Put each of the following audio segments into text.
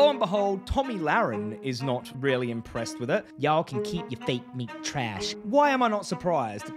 Lo and behold, Tomi Lahren is not really impressed with it. Y'all can keep your fake meat trash. Why am I not surprised?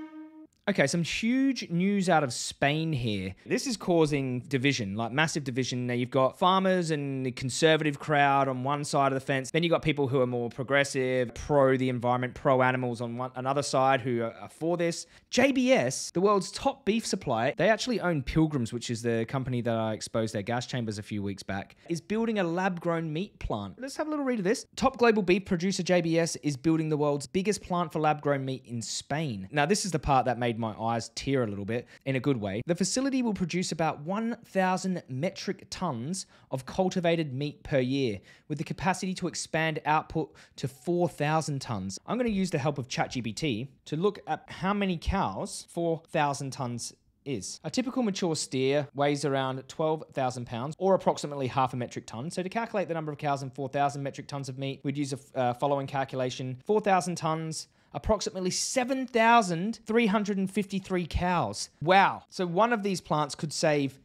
Okay, some huge news out of Spain here. This is causing division, like massive division. Now you've got farmers and the conservative crowd on one side of the fence. Then you've got people who are more progressive, pro the environment, pro animals on one another side who are, for this. JBS, the world's top beef supplier, they actually own Pilgrim's, which is the company that I exposed their gas chambers a few weeks back, is building a lab-grown meat plant. Let's have a little read of this. Top global beef producer JBS is building the world's biggest plant for lab-grown meat in Spain. Now this is the part that made my eyes tear a little bit in a good way. The facility will produce about 1,000 metric tons of cultivated meat per year, with the capacity to expand output to 4,000 tons. I'm going to use the help of ChatGPT to look at how many cows 4,000 tons is. A typical mature steer weighs around 12,000 pounds or approximately half a metric ton. So to calculate the number of cows in 4,000 metric tons of meat, we'd use a uh, following calculation 4,000 tons approximately 7,353 cows. Wow. So one of these plants could save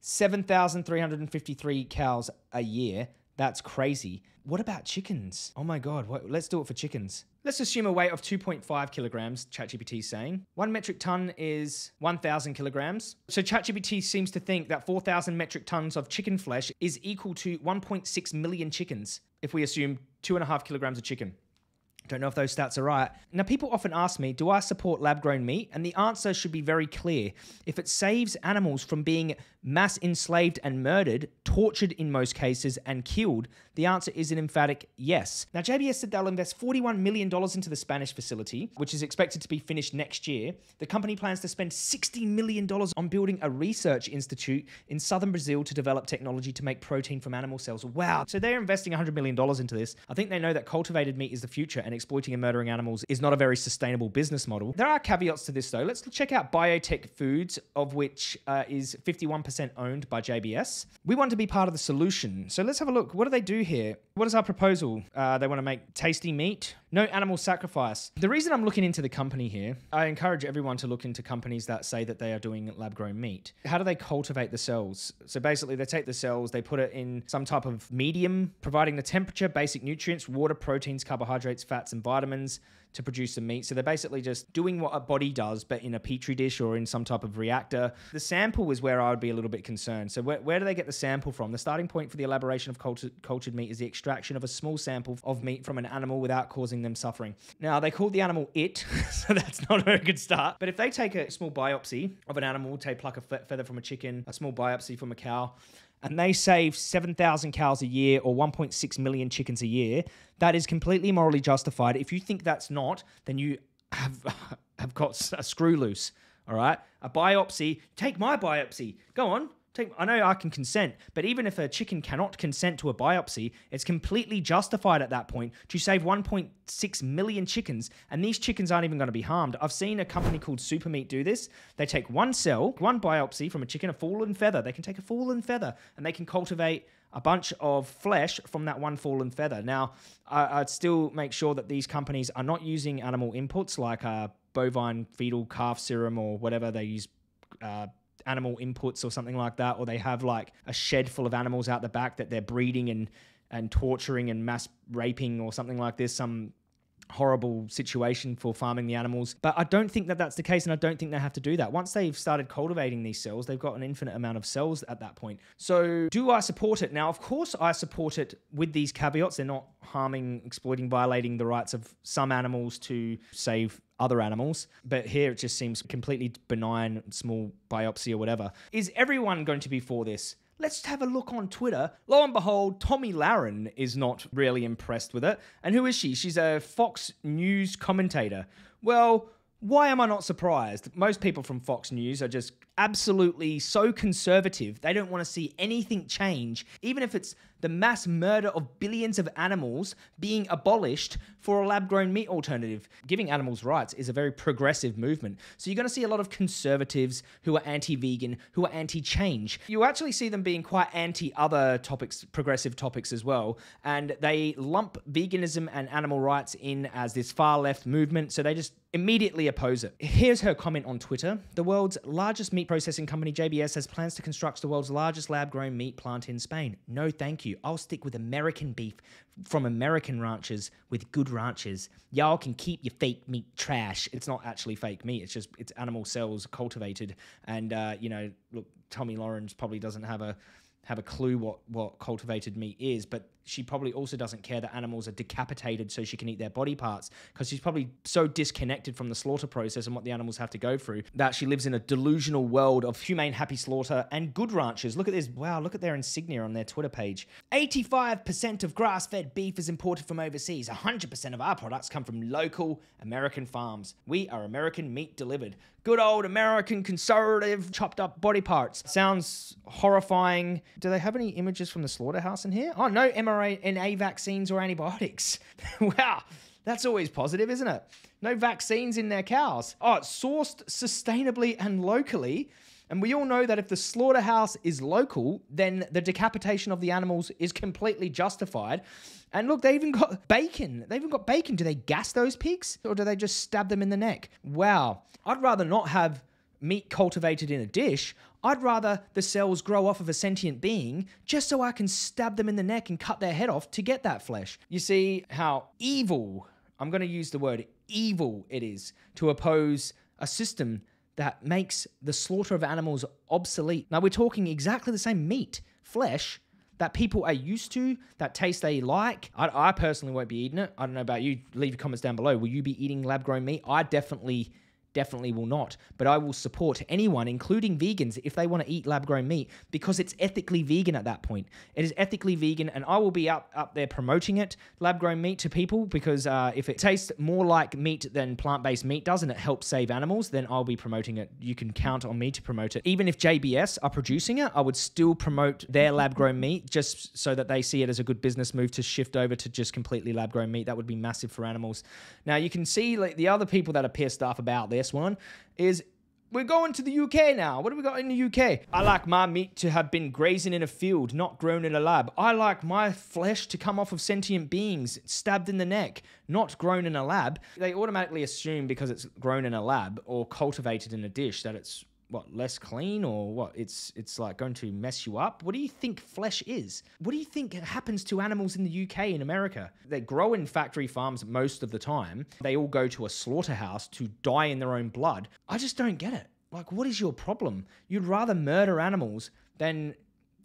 7,353 cows a year. That's crazy. What about chickens? Oh my God, what, let's do it for chickens. Let's assume a weight of 2.5 kilograms, ChatGPT is saying. One metric ton is 1,000 kilograms. So ChatGPT seems to think that 4,000 metric tons of chicken flesh is equal to 1.6 million chickens if we assume two and a half kilograms of chicken. Don't know if those stats are right. Now, people often ask me, do I support lab grown meat? And the answer should be very clear. If it saves animals from being mass enslaved and murdered, tortured in most cases, and killed, the answer is an emphatic yes. Now, JBS said they'll invest $41 million into the Spanish facility, which is expected to be finished next year. The company plans to spend $60 million on building a research institute in southern Brazil to develop technology to make protein from animal cells. Wow. So they're investing $100 million into this. I think they know that cultivated meat is the future and exploiting and murdering animals is not a very sustainable business model. There are caveats to this, though. Let's check out Biotech Foods, of which uh, is 51% owned by JBS. We want to be part of the solution. So let's have a look. What do they do here? What is our proposal? Uh, they want to make tasty meat, no animal sacrifice. The reason I'm looking into the company here, I encourage everyone to look into companies that say that they are doing lab grown meat. How do they cultivate the cells? So basically, they take the cells, they put it in some type of medium, providing the temperature, basic nutrients, water, proteins, carbohydrates, fats, and vitamins to produce the meat. So they're basically just doing what a body does, but in a petri dish or in some type of reactor. The sample is where I would be a little bit concerned. So where, where do they get the sample from? The starting point for the elaboration of cultured, cultured meat is the extraction of a small sample of meat from an animal without causing them suffering. Now they called the animal it, so that's not a very good start. But if they take a small biopsy of an animal, take pluck a feather from a chicken, a small biopsy from a cow, and they save 7,000 cows a year or 1.6 million chickens a year, that is completely morally justified. If you think that's not, then you have, have got a screw loose. All right. A biopsy, take my biopsy. Go on. Take, I know I can consent, but even if a chicken cannot consent to a biopsy, it's completely justified at that point to save 1.6 million chickens, and these chickens aren't even going to be harmed. I've seen a company called Supermeat do this. They take one cell, one biopsy from a chicken, a fallen feather. They can take a fallen feather and they can cultivate a bunch of flesh from that one fallen feather. Now, I, would still make sure that these companies are not using animal inputs like uh, bovine fetal calf serum or whatever they use. Uh, animal inputs or something like that, or they have like a shed full of animals out the back that they're breeding and and torturing and mass raping or something like this, some horrible situation for farming the animals. But I don't think that that's the case, and I don't think they have to do that. Once they've started cultivating these cells, they've got an infinite amount of cells at that point. So, do I support it? Now, of course, I support it with these caveats. They're not harming, exploiting, violating the rights of some animals to save other animals. But here it just seems completely benign, small biopsy or whatever. Is everyone going to be for this? Let's have a look on Twitter. Lo and behold, Tomi Lahren is not really impressed with it. And who is she? She's a Fox News commentator. Well, why am I not surprised? Most people from Fox News are just absolutely so conservative. They don't want to see anything change, even if it's the mass murder of billions of animals being abolished for a lab grown meat alternative. Giving animals rights is a very progressive movement. So you're going to see a lot of conservatives who are anti vegan, who are anti change. You actually see them being quite anti other topics, progressive topics as well. And they lump veganism and animal rights in as this far left movement. So they just immediately oppose it. Here's her comment on Twitter The world's largest meat processing company, JBS, has plans to construct the world's largest lab grown meat plant in Spain. No, thank you. you. I'll stick with American beef from American ranchers with good ranchers. Y'all can keep your fake meat trash. It's not actually fake meat. It's just it's animal cells cultivated. And uh, you know, look, Tomi Lawrence probably doesn't have a have a clue what what cultivated meat is, but she probably also doesn't care that animals are decapitated so she can eat their body parts because she's probably so disconnected from the slaughter process and what the animals have to go through that she lives in a delusional world of humane happy slaughter and good ranchers look at this wow look at their insignia on their twitter page. 85% of grass-fed beef is imported from overseas. 100% of our products come from local american farms. We are american meat delivered. Good old american conservative chopped up body parts. Sounds horrifying. Do they have any images from the slaughterhouse in here? Oh no mRNA vaccines or antibiotics. wow, that's always positive, isn't it? No vaccines in their cows. Oh, it's sourced sustainably and locally. And we all know that if the slaughterhouse is local, then the decapitation of the animals is completely justified. And look, they even got bacon. They even got bacon. Do they gas those pigs or do they just stab them in the neck? Wow. I'd rather not have meat cultivated in a dish. I'd rather the cells grow off of a sentient being just so I can stab them in the neck and cut their head off to get that flesh. You see how evil, I'm going to use the word evil, it is to oppose a system that makes the slaughter of animals obsolete. Now, we're talking exactly the same meat, flesh, that people are used to, that taste they like. I, I personally won't be eating it. I don't know about you. Leave your comments down below. Will you be eating lab grown meat? I definitely definitely will not. But I will support anyone, including vegans, if they want to eat lab grown meat because it's ethically vegan at that point. It is ethically vegan, and I will be up, up there promoting it, lab grown meat, to people because uh, if it tastes more like meat than plant based meat does and it helps save animals, then I'll be promoting it. You can count on me to promote it. Even if JBS are producing it, I would still promote their lab grown meat just so that they see it as a good business move to shift over to just completely lab grown meat. That would be massive for animals. Now, you can see like the other people that are pissed off about this one is we're going to the UK now. What do we got in the UK? I like my meat to have been grazing in a field, not grown in a lab. I like my flesh to come off of sentient beings, stabbed in the neck, not grown in a lab. They automatically assume because it's grown in a lab or cultivated in a dish that it's what less clean or what? It's it's like going to mess you up? What do you think flesh is? What do you think happens to animals in the uk in america? They grow in factory farms most of the time. They all go to a slaughterhouse to die in their own blood. I just don't get it. Like what is your problem? You'd rather murder animals than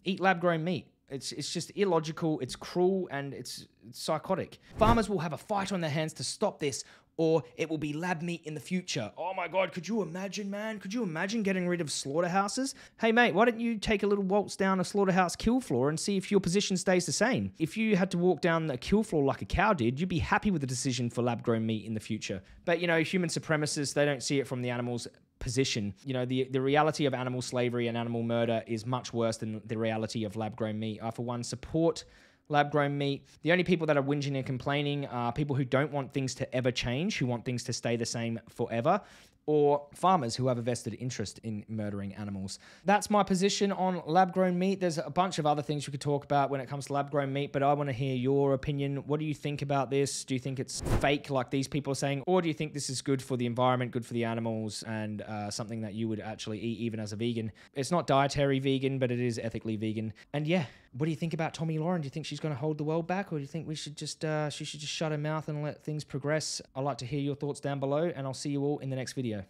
eat lab grown meat. It's, it's just illogical, it's cruel, and it's, it's psychotic. Farmers will have a fight on their hands to stop this, or it will be lab meat in the future. Oh my god, could you imagine, man? Could you imagine getting rid of slaughterhouses? Hey mate, why don't you take a little waltz down a slaughterhouse kill floor and see if your position stays the same? If you had to walk down a kill floor like a cow did, you'd be happy with the decision for lab grown meat in the future. But you know, human supremacists, they don't see it from the animals position. You know, the the reality of animal slavery and animal murder is much worse than the reality of lab grown meat. I, for one, support lab grown meat. The only people that are whinging and complaining are people who don't want things to ever change, who want things to stay the same forever or farmers who have a vested interest in murdering animals. That's my position on lab grown meat. There's a bunch of other things we could talk about when it comes to lab grown meat, but I want to hear your opinion. What do you think about this? Do you think it's fake, like these people are saying, or do you think this is good for the environment, good for the animals, and uh, something that you would actually eat even as a vegan? It's not dietary vegan, but it is ethically vegan. And yeah, what do you think about Tomi Lahren? Do you think she's going to hold the world back, or do you think we should just uh, she should just shut her mouth and let things progress? I'd like to hear your thoughts down below, and I'll see you all in the next video.